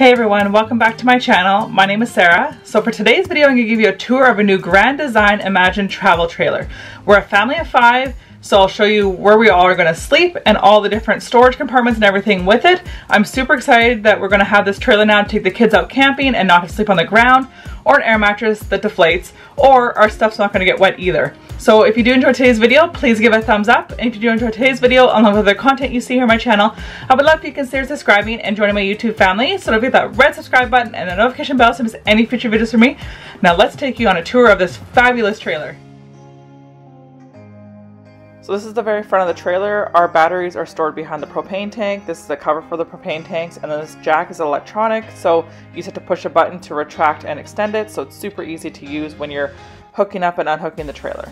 Hey everyone, welcome back to my channel. My name is Sarah. So for today's video, I'm gonna give you a tour of a new Grand Design Imagine travel trailer. We're a family of five, so I'll show you where we all are gonna sleep and all the different storage compartments and everything with it. I'm super excited that we're gonna have this trailer now to take the kids out camping and not to sleep on the ground or an air mattress that deflates or our stuff's not gonna get wet either. So if you do enjoy today's video, please give it a thumbs up. And if you do enjoy today's video, along with other content you see here on my channel, I would love if you consider subscribing and joining my YouTube family. So don't forget that red subscribe button and the notification bell so miss any future videos from me. Now let's take you on a tour of this fabulous trailer. So this is the very front of the trailer. Our batteries are stored behind the propane tank. This is the cover for the propane tanks. And then this jack is electronic. So you just have to push a button to retract and extend it. So it's super easy to use when you're hooking up and unhooking the trailer.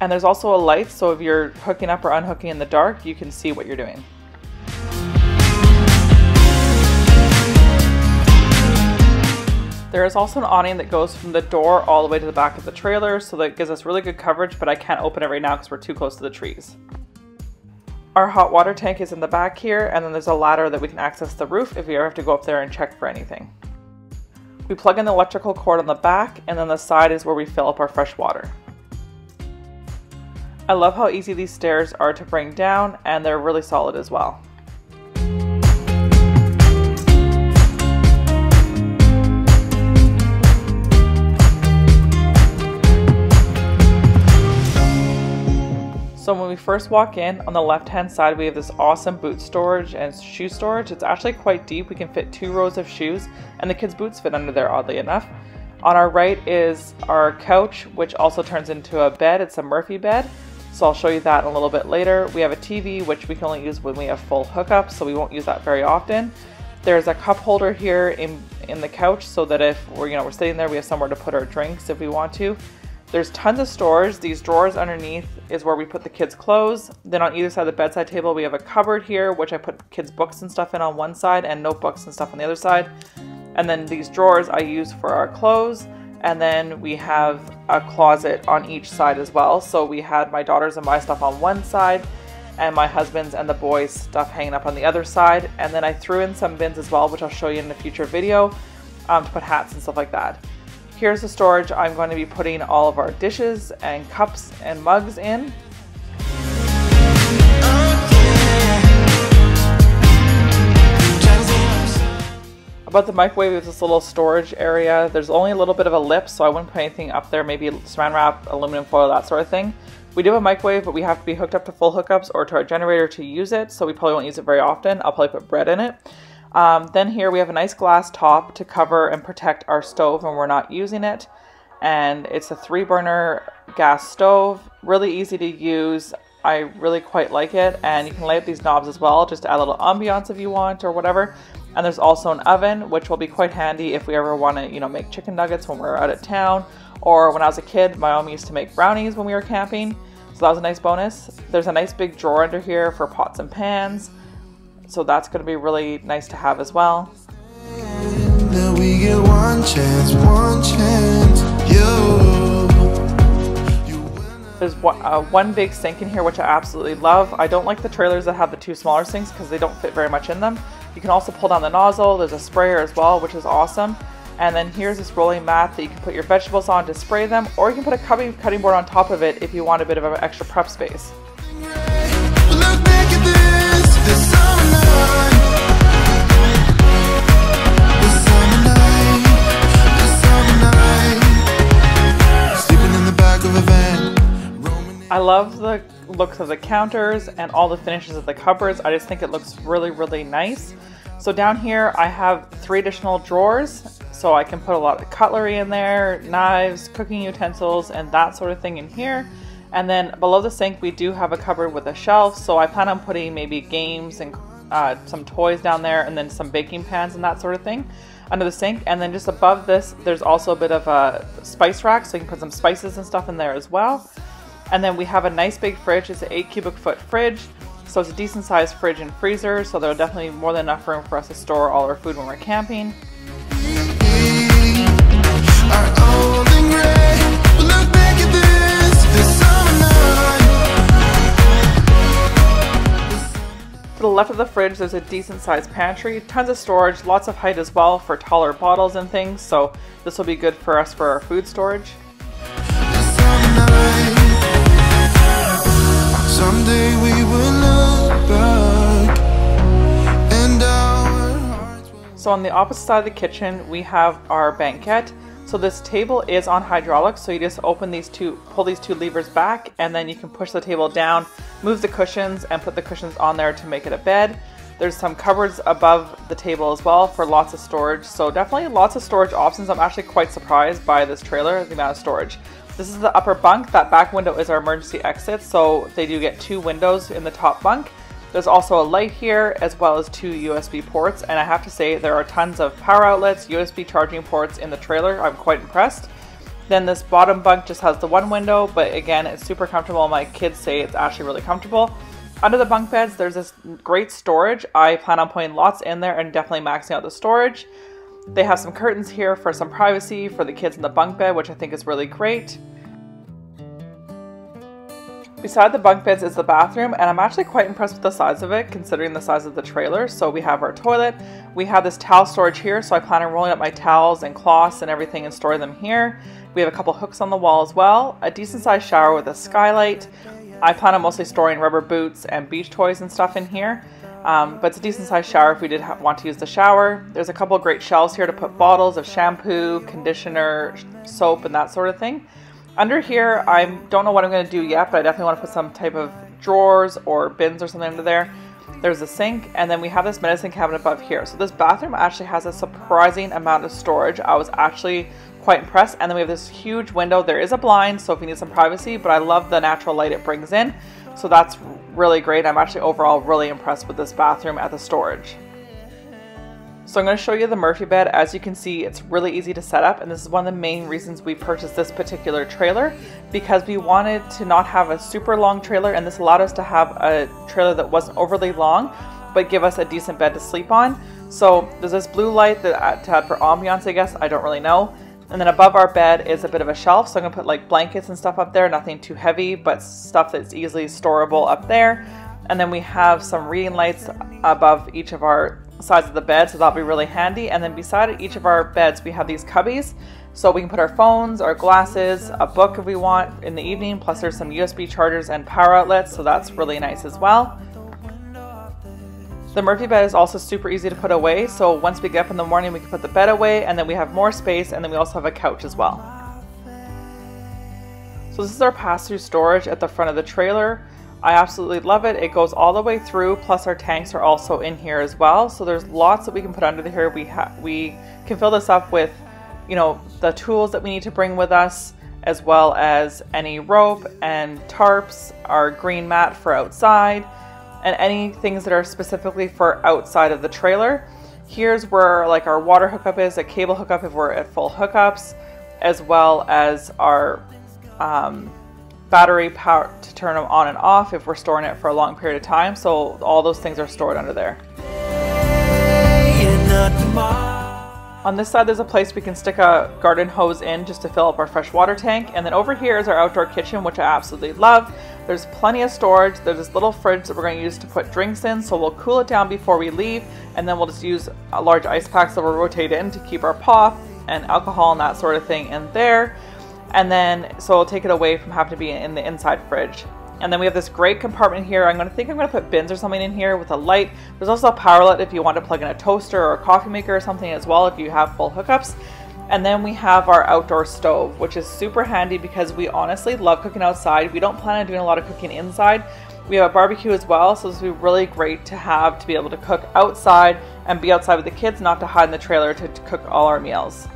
And there's also a light, so if you're hooking up or unhooking in the dark, you can see what you're doing. There is also an awning that goes from the door all the way to the back of the trailer, so that gives us really good coverage, but I can't open it right now because we're too close to the trees. Our hot water tank is in the back here, and then there's a ladder that we can access the roof if we ever have to go up there and check for anything. We plug in the electrical cord on the back, and then the side is where we fill up our fresh water. I love how easy these stairs are to bring down and they're really solid as well. So when we first walk in, on the left hand side we have this awesome boot storage and shoe storage. It's actually quite deep. We can fit two rows of shoes and the kids' boots fit under there oddly enough. On our right is our couch, which also turns into a bed. It's a Murphy bed. So I'll show you that a little bit later. We have a TV, which we can only use when we have full hookup, so we won't use that very often. There's a cup holder here in, in the couch so that if we're, you know, we're sitting there, we have somewhere to put our drinks if we want to. There's tons of storage. These drawers underneath is where we put the kids' clothes. Then on either side of the bedside table, we have a cupboard here, which I put kids' books and stuff in on one side and notebooks and stuff on the other side. And then these drawers I use for our clothes. And then we have a closet on each side as well. So we had my daughter's and my stuff on one side and my husband's and the boys' stuff hanging up on the other side. And then I threw in some bins as well, which I'll show you in a future video um, to put hats and stuff like that. Here's the storage I'm going to be putting all of our dishes and cups and mugs in. About the microwave is this little storage area. There's only a little bit of a lip, so I wouldn't put anything up there, maybe saran wrap, aluminum foil, that sort of thing. We do have a microwave, but we have to be hooked up to full hookups or to our generator to use it, so we probably won't use it very often. I'll probably put bread in it. Um, then here we have a nice glass top to cover and protect our stove when we're not using it. And it's a three burner gas stove, really easy to use. I really quite like it. And you can lay up these knobs as well, just to add a little ambiance if you want or whatever. And there's also an oven, which will be quite handy if we ever want to, you know, make chicken nuggets when we're out of town. Or when I was a kid, my mom used to make brownies when we were camping. So that was a nice bonus. There's a nice big drawer under here for pots and pans. So that's going to be really nice to have as well. There's one, uh, one big sink in here which I absolutely love. I don't like the trailers that have the two smaller sinks because they don't fit very much in them. You can also pull down the nozzle. There's a sprayer as well, which is awesome. And then here's this rolling mat that you can put your vegetables on to spray them, or you can put a cutting, cutting board on top of it if you want a bit of an extra prep space. I love the looks of the counters and all the finishes of the cupboards. I just think it looks really, really nice. So down here I have three additional drawers so I can put a lot of cutlery in there, knives, cooking utensils, and that sort of thing in here. And then below the sink we do have a cupboard with a shelf so I plan on putting maybe games and uh, some toys down there and then some baking pans and that sort of thing under the sink. And then just above this there's also a bit of a spice rack so you can put some spices and stuff in there as well. And then we have a nice big fridge. It's an 8 cubic foot fridge. So it's a decent sized fridge and freezer. So there'll definitely be more than enough room for us to store all our food when we're camping. To the left of the fridge, there's a decent sized pantry, tons of storage, lots of height as well for taller bottles and things, so this will be good for us for our food storage. So on the opposite side of the kitchen, we have our banquette. So this table is on hydraulics, so you just open these two, pull these two levers back, and then you can push the table down, move the cushions, and put the cushions on there to make it a bed. There's some cupboards above the table as well for lots of storage. So definitely lots of storage options. I'm actually quite surprised by this trailer, the amount of storage. This is the upper bunk. That back window is our emergency exit. So they do get two windows in the top bunk. There's also a light here as well as two USB ports and I have to say there are tons of power outlets, USB charging ports in the trailer. I'm quite impressed. Then this bottom bunk just has the one window, but again, it's super comfortable. My kids say it's actually really comfortable. Under the bunk beds, there's this great storage. I plan on putting lots in there and definitely maxing out the storage. They have some curtains here for some privacy for the kids in the bunk bed, which I think is really great. Beside the bunk beds is the bathroom, and I'm actually quite impressed with the size of it, considering the size of the trailer. So we have our toilet, we have this towel storage here, so I plan on rolling up my towels and cloths and everything and storing them here. We have a couple hooks on the wall as well, a decent sized shower with a skylight. I plan on mostly storing rubber boots and beach toys and stuff in here. Um, but it's a decent sized shower if we did want to use the shower. There's a couple great shelves here to put bottles of shampoo, conditioner, soap, and that sort of thing. Under here, I don't know what I'm going to do yet, but I definitely want to put some type of drawers or bins or something under there. There's a sink, and then we have this medicine cabinet above here. So this bathroom actually has a surprising amount of storage. I was actually quite impressed. And then we have this huge window. There is a blind, so if you need some privacy, but I love the natural light it brings in. So that's really great. I'm actually overall really impressed with this bathroom at the storage. So I'm going to show you the Murphy bed. As you can see, it's really easy to set up and this is one of the main reasons we purchased this particular trailer because we wanted to not have a super long trailer and this allowed us to have a trailer that wasn't overly long but give us a decent bed to sleep on. So there's this blue light that to add for ambiance, I guess. I don't really know. And then above our bed is a bit of a shelf. So I'm gonna put like blankets and stuff up there, nothing too heavy, but stuff that's easily storable up there. And then we have some reading lights above each of our sides of the bed, so that'll be really handy. And then beside each of our beds, we have these cubbies. So we can put our phones, our glasses, a book if we want in the evening, plus there's some USB chargers and power outlets, so that's really nice as well. The Murphy bed is also super easy to put away, so once we get up in the morning, we can put the bed away, and then we have more space, and then we also have a couch as well. So this is our pass-through storage at the front of the trailer. I absolutely love it. It goes all the way through, plus our tanks are also in here as well. So there's lots that we can put under here. We we can fill this up with, you know, the tools that we need to bring with us, as well as any rope and tarps, our green mat for outside, and any things that are specifically for outside of the trailer. Here's where like our water hookup is, a cable hookup if we're at full hookups, as well as our um, battery power to turn them on and off if we're storing it for a long period of time. So all those things are stored under there. On this side, there's a place we can stick a garden hose in just to fill up our fresh water tank. And then over here is our outdoor kitchen, which I absolutely love. There's plenty of storage. There's this little fridge that we're going to use to put drinks in. So we'll cool it down before we leave. And then we'll just use a large ice packs that we'll rotate in to keep our pop and alcohol and that sort of thing in there and then so I'll take it away from having to be in the inside fridge. And then we have this great compartment here. I'm gonna think I'm gonna put bins or something in here with a light. There's also a power outlet if you want to plug in a toaster or a coffee maker or something as well if you have full hookups. And then we have our outdoor stove, which is super handy because we honestly love cooking outside. We don't plan on doing a lot of cooking inside. We have a barbecue as well, so this would be really great to have to be able to cook outside and be outside with the kids, not to hide in the trailer to, to cook all our meals.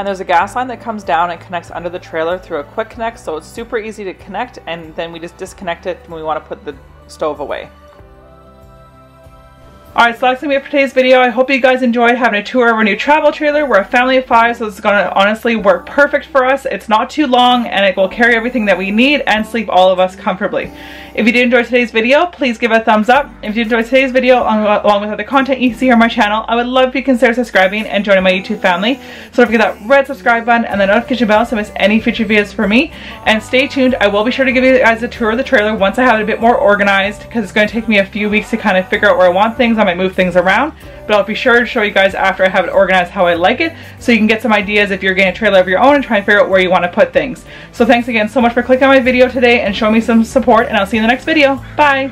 And there's a gas line that comes down and connects under the trailer through a quick connect, so it's super easy to connect and then we just disconnect it when we want to put the stove away. Alright, so that's going to be it for today's video. I hope you guys enjoyed having a tour of our new travel trailer. We're a family of five, so it's going to honestly work perfect for us. It's not too long, and it will carry everything that we need and sleep all of us comfortably. If you did enjoy today's video, please give it a thumbs up. If you enjoyed today's video, along with other content you see here on my channel, I would love if you consider subscribing and joining my YouTube family. So don't forget that red subscribe button and the notification bell so miss any future videos from me. And stay tuned. I will be sure to give you guys a tour of the trailer once I have it a bit more organized because it's going to take me a few weeks to kind of figure out where I want things. I move things around, but I'll be sure to show you guys after I have it organized how I like it so you can get some ideas if you're getting a trailer of your own and try and figure out where you want to put things. So thanks again so much for clicking on my video today and showing me some support and I'll see you in the next video. Bye!